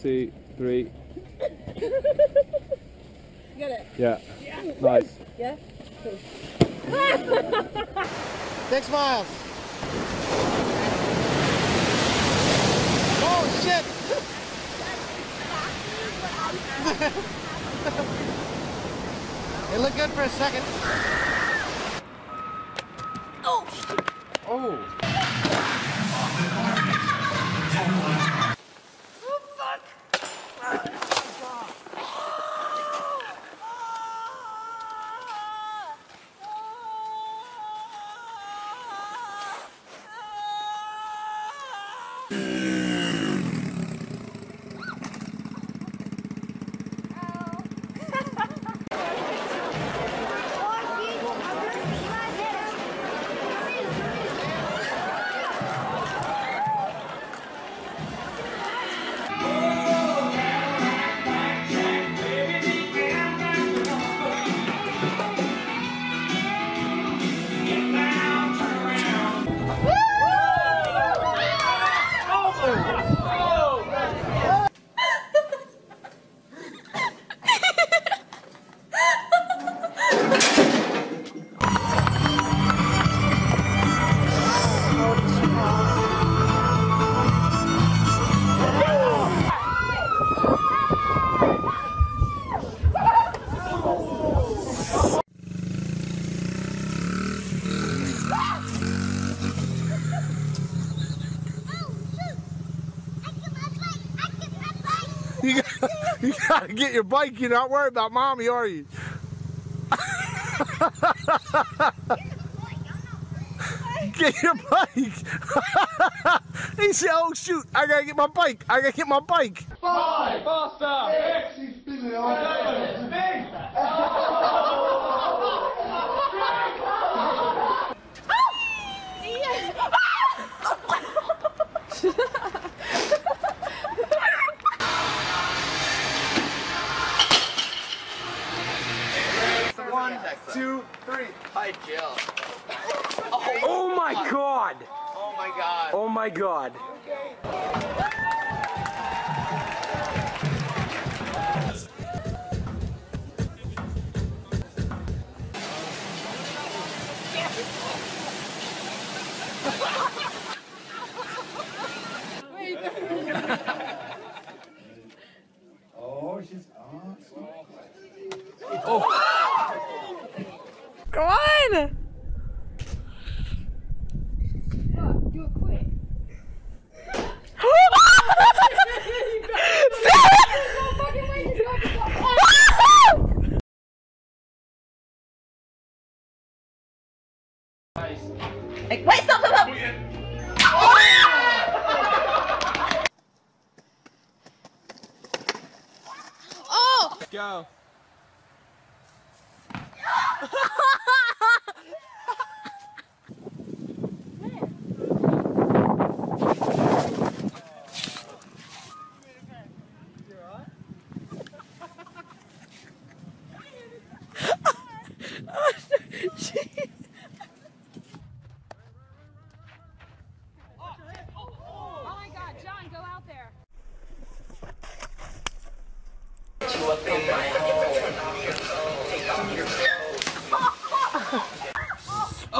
two, three. Get it? Yeah. Yeah. Nice. Yeah? Cool. Six miles. Oh shit! it looked good for a second. Oh! Oh. Get your bike. You're not worried about mommy, are you? get your bike. he said, "Oh shoot, I gotta get my bike. I gotta get my bike." Five, faster, six, three. Hi, Jill. Oh my god. Oh my god. Oh my god. Oh, Come on!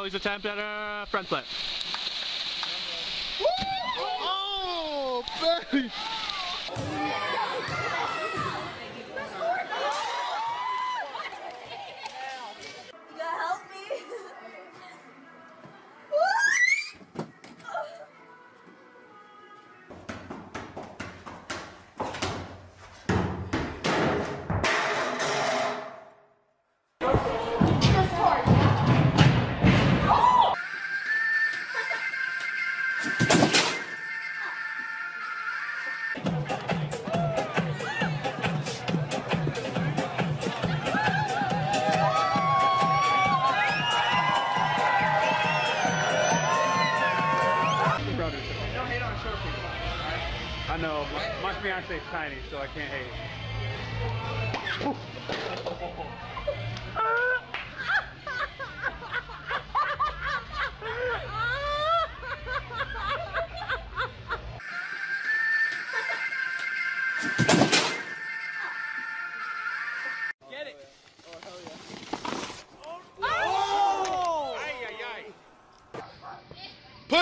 Charlie's attempt at a front flip. Oh! You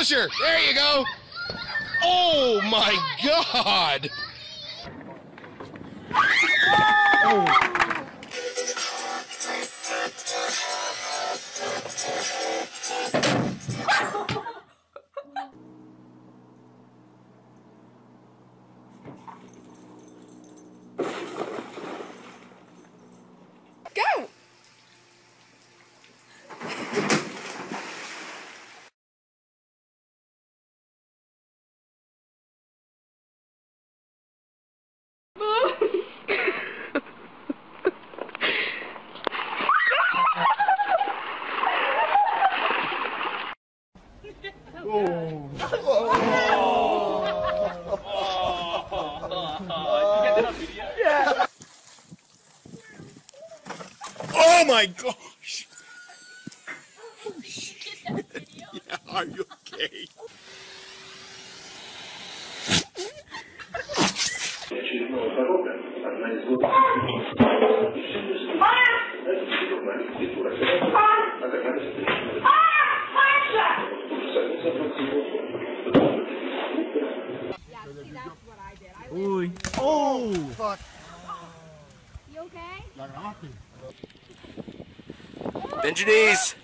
There you go. Oh my God. Oh my gosh. Oh shit. Yeah, are you okay? You okay? Bend your knees.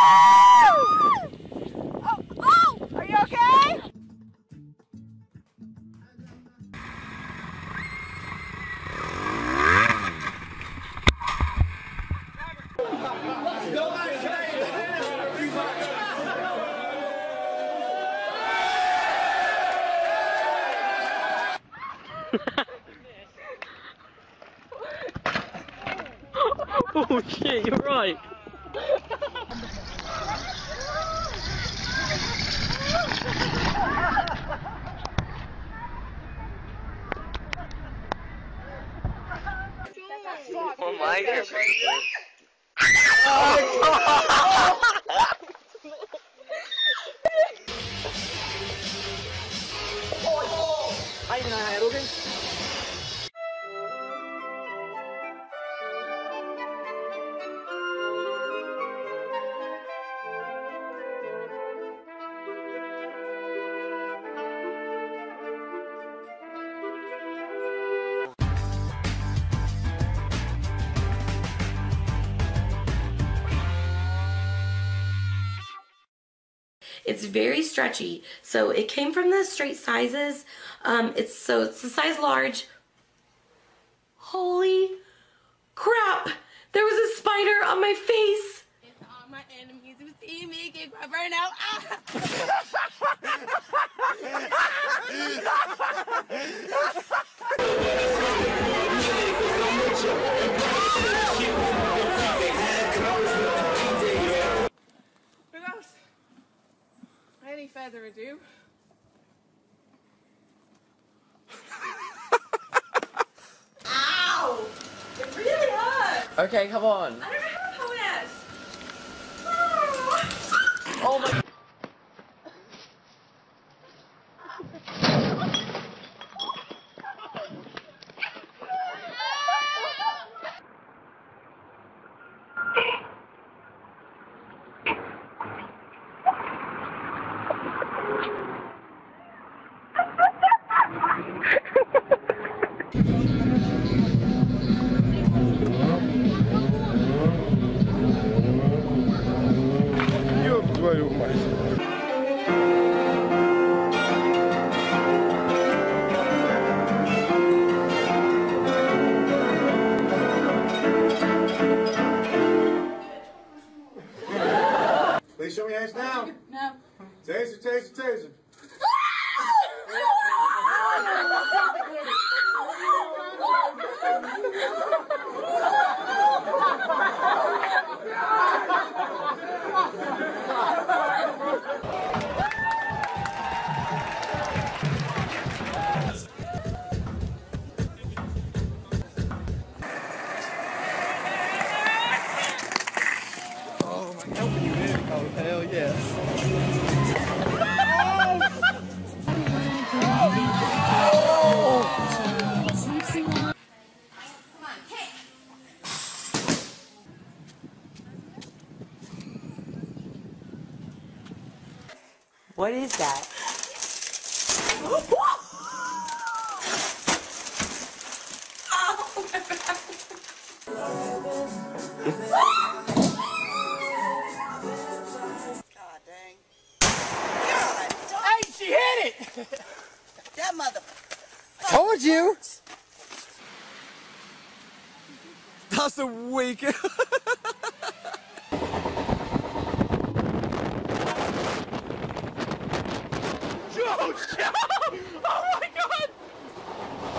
Oh, oh, are you okay? My gosh. stretchy. So it came from the straight sizes. Um, it's so it's the size large. Holy crap! There was a spider on my face. All my enemies who see me get. Ah. any further ado, Ow! It really hurts. Okay, come on.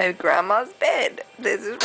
my grandma's bed. This is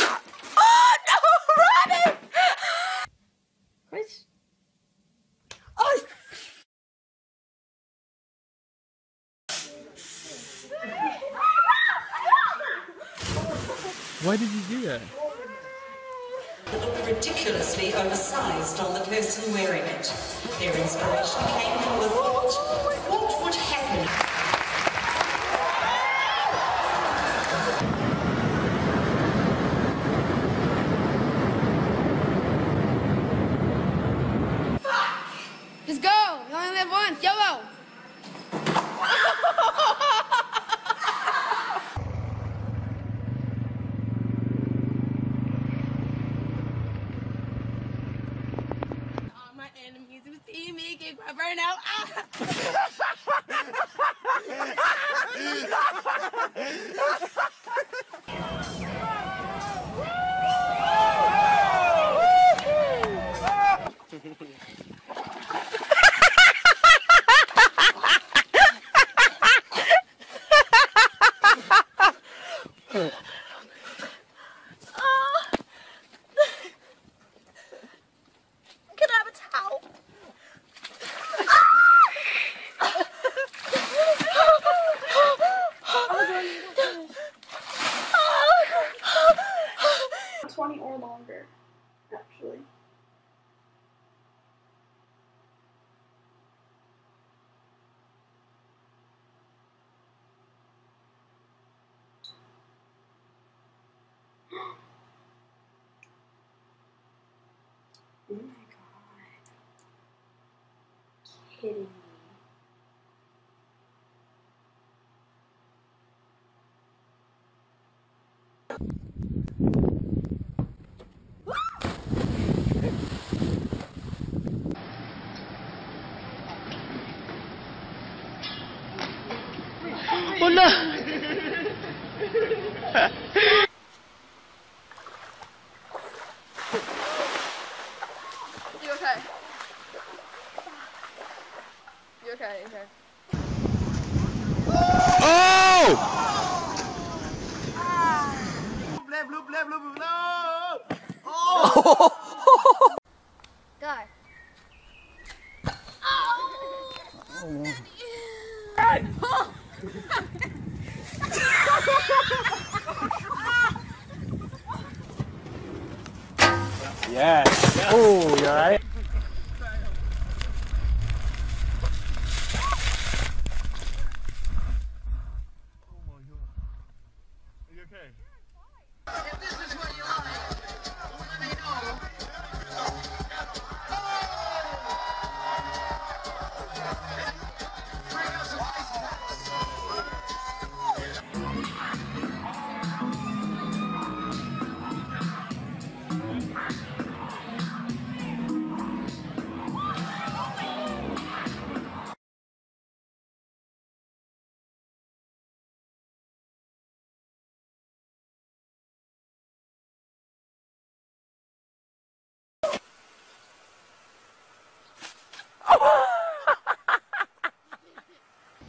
Olá!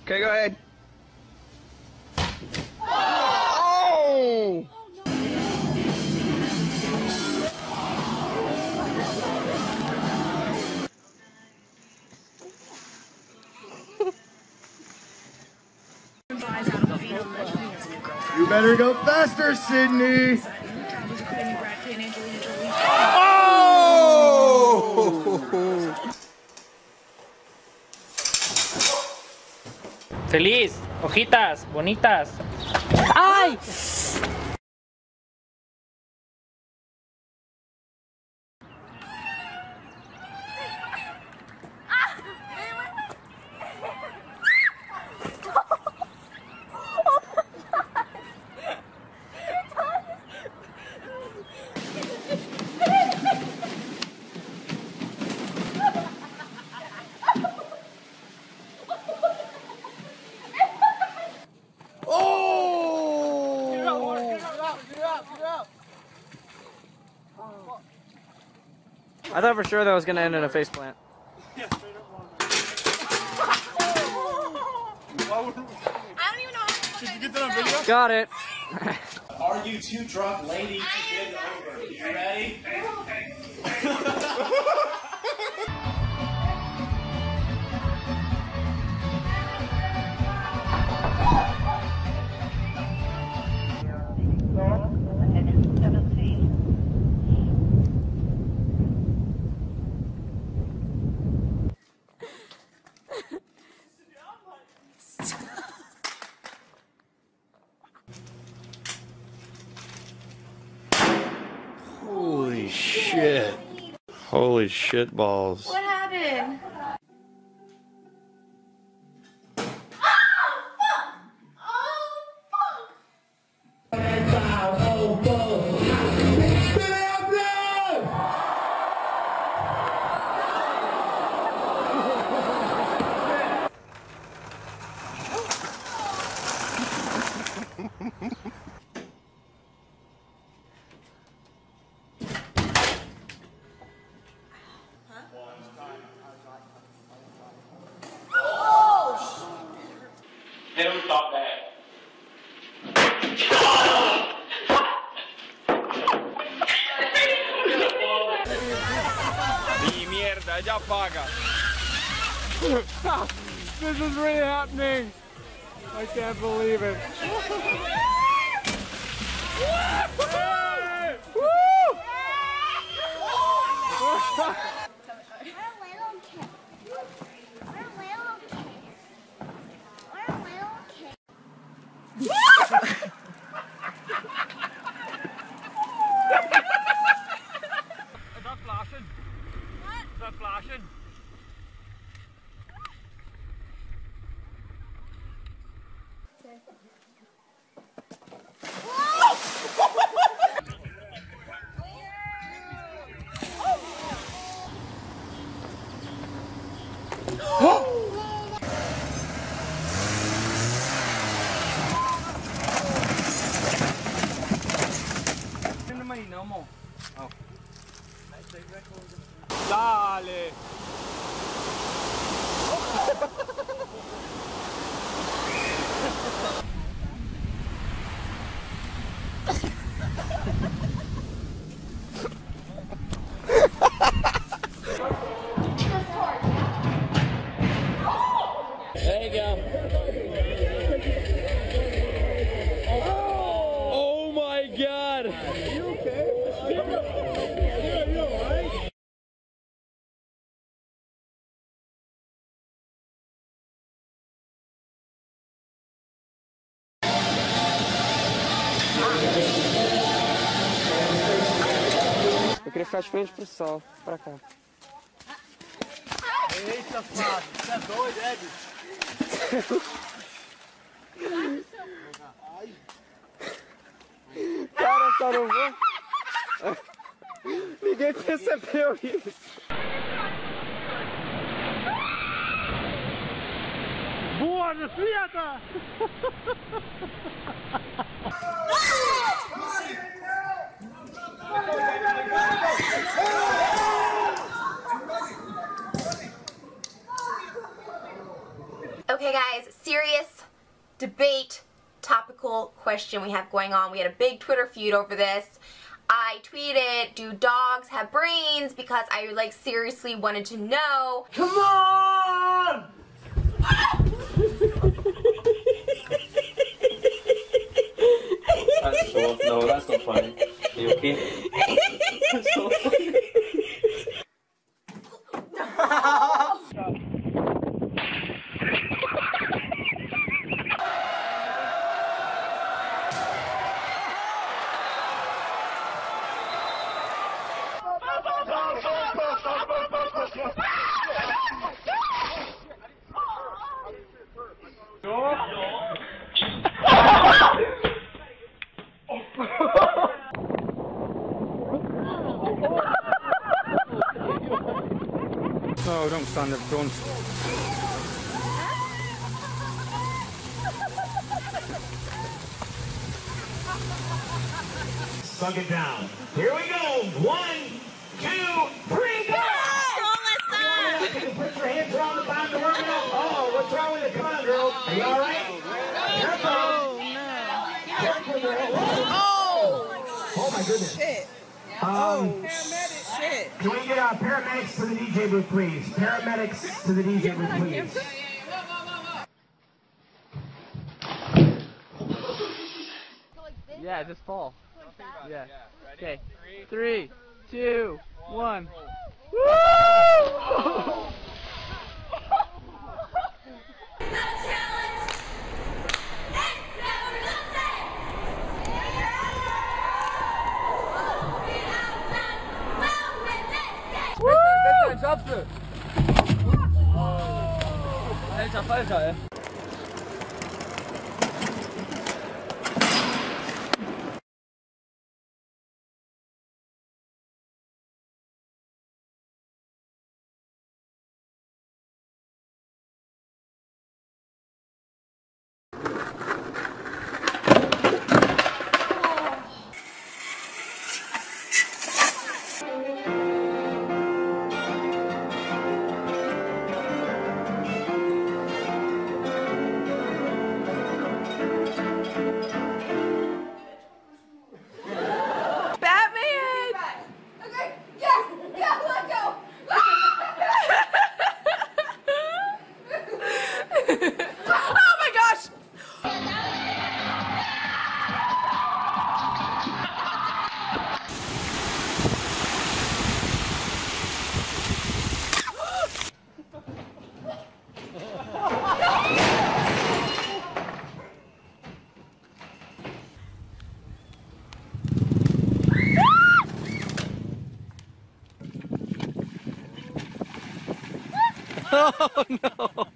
Okay, go ahead. Oh! You better go faster, Sydney. Feliz, hojitas, bonitas. ¡Ay! I thought for sure that was gonna end in a face plant. I don't even know how Did you get that on video? Got it. Are you too drunk, lady, to get over? You ready? Holy ficar de frente pro sol, pra cá. Eita, Flávio, você é doido, é, bicho? Cara, só não vou. Ninguém percebeu isso. Boa, desviada! Okay, guys, serious debate, topical question we have going on. We had a big Twitter feud over this. I tweeted, do dogs have brains? Because I like seriously wanted to know. Come on! That's so, no, that's not funny. Are you okay? That's so funny. No, don't stand up, don't. Yeah, just fall. Yeah. Okay. Three, two, one. Woo! Bitte, Schapfe! Alter Falter, ey. Oh no!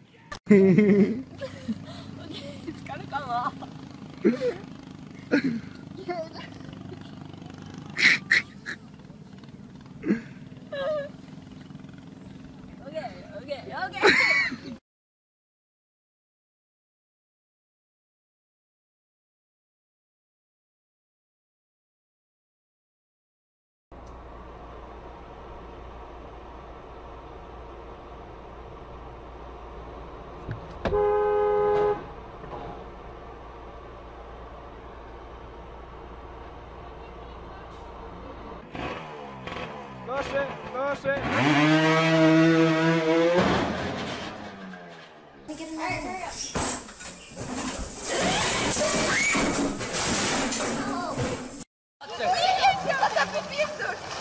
it's gonna come off. okay, okay, okay. Mercy, mercy. What,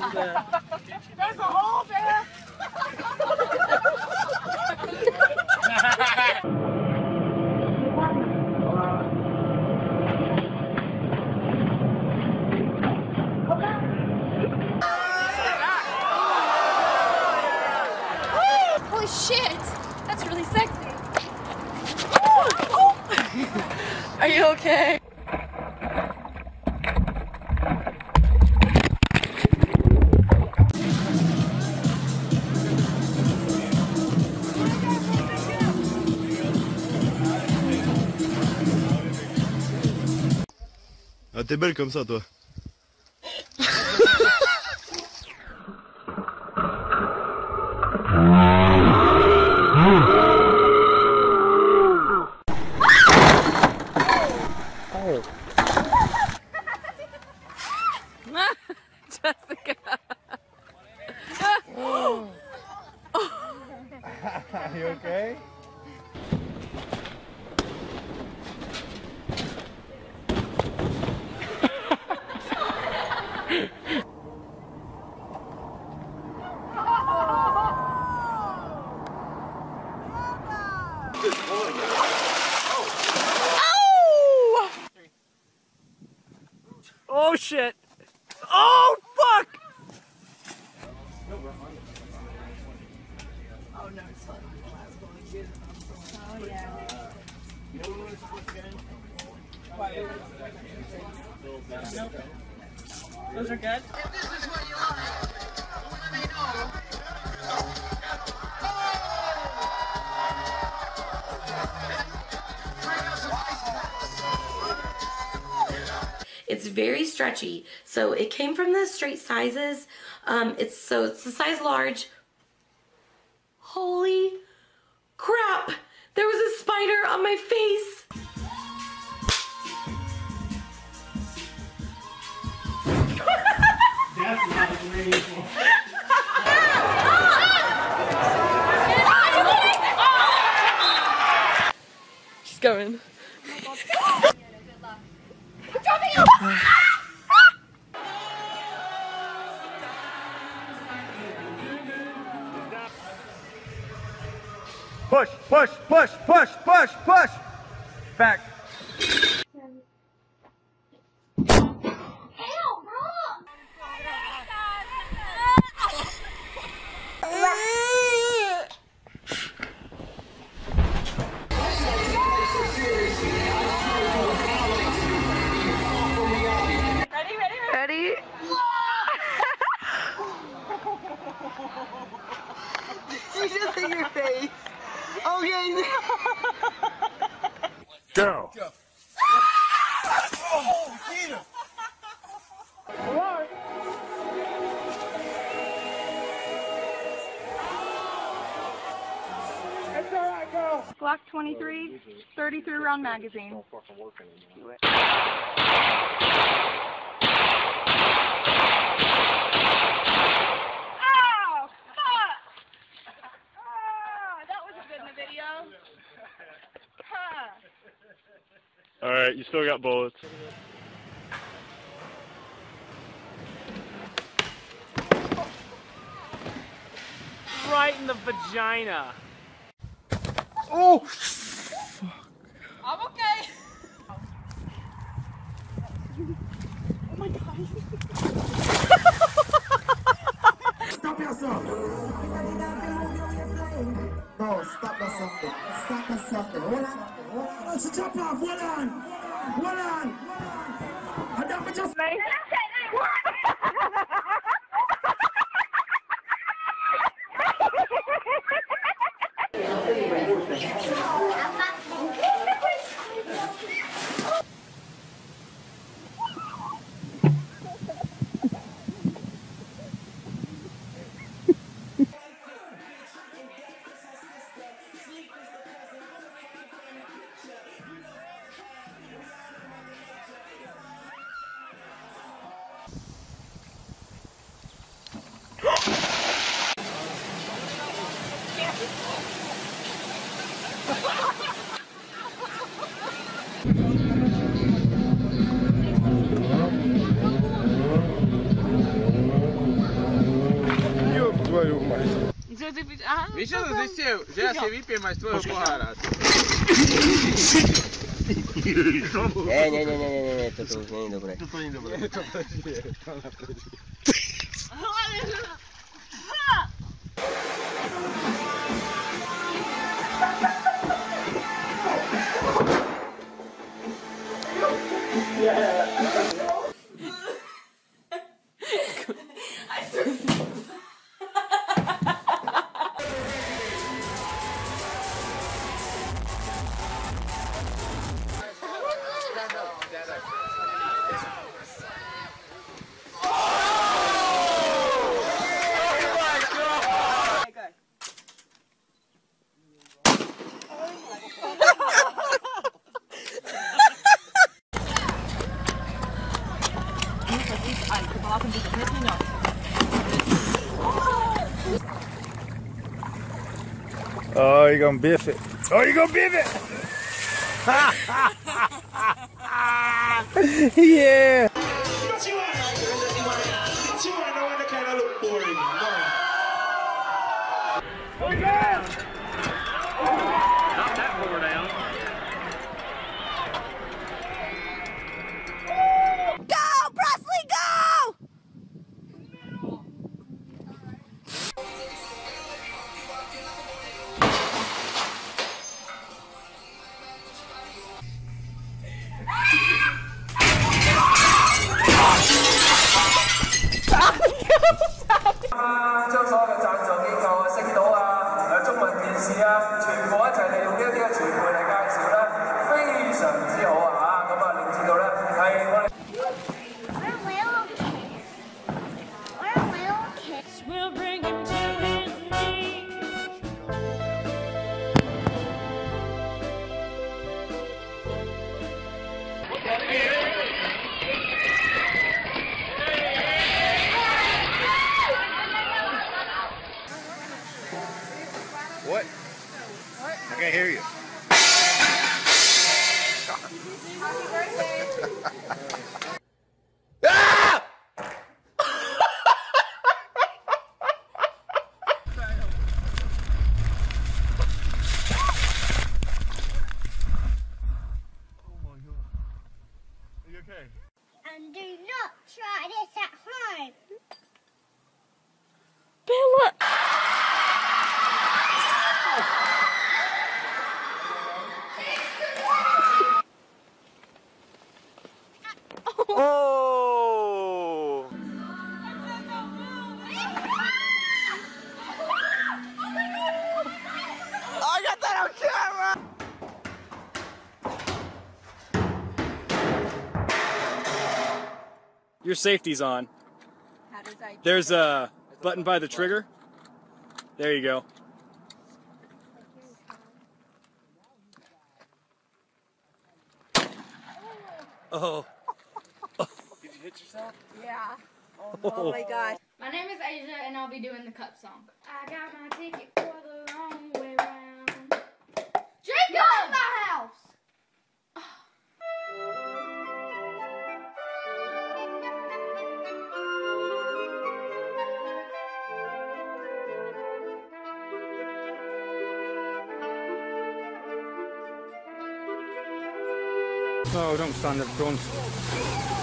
There's a hole t'es belle comme ça, toi. Jessica. Are you okay? Stretchy. So it came from the straight sizes. Um, it's so it's the size large. Holy crap! There was a spider on my face. That's not agreeable. She's going. Push, push, push, push, push, push. Back. 23, 33 round magazine. Oh, fuck! Oh, that wasn't good in the video. Huh. Alright, you still got bullets. Right in the vagina. Oh! I'm okay. Oh my god. Stop yourself. No, stop yourself. Stop yourself. Hold on. Hold on. Let's jump off. Hold on. Hold on. I don't just. Вижте, зайсів, вже я вип'є майство Бога É, não, não, não, não, não, nie, to, to nie dobre. To nie dobre. Gonna biff it. Oh, you're gonna biff it! yeah! Gracias. Your safety's on. There's a button by the trigger. There you go. Oh. Did you hit yourself? Yeah. Oh, no. oh my gosh. My name is Asia, and I'll be doing the cup song. I got my ticket for the No, don't stand up front.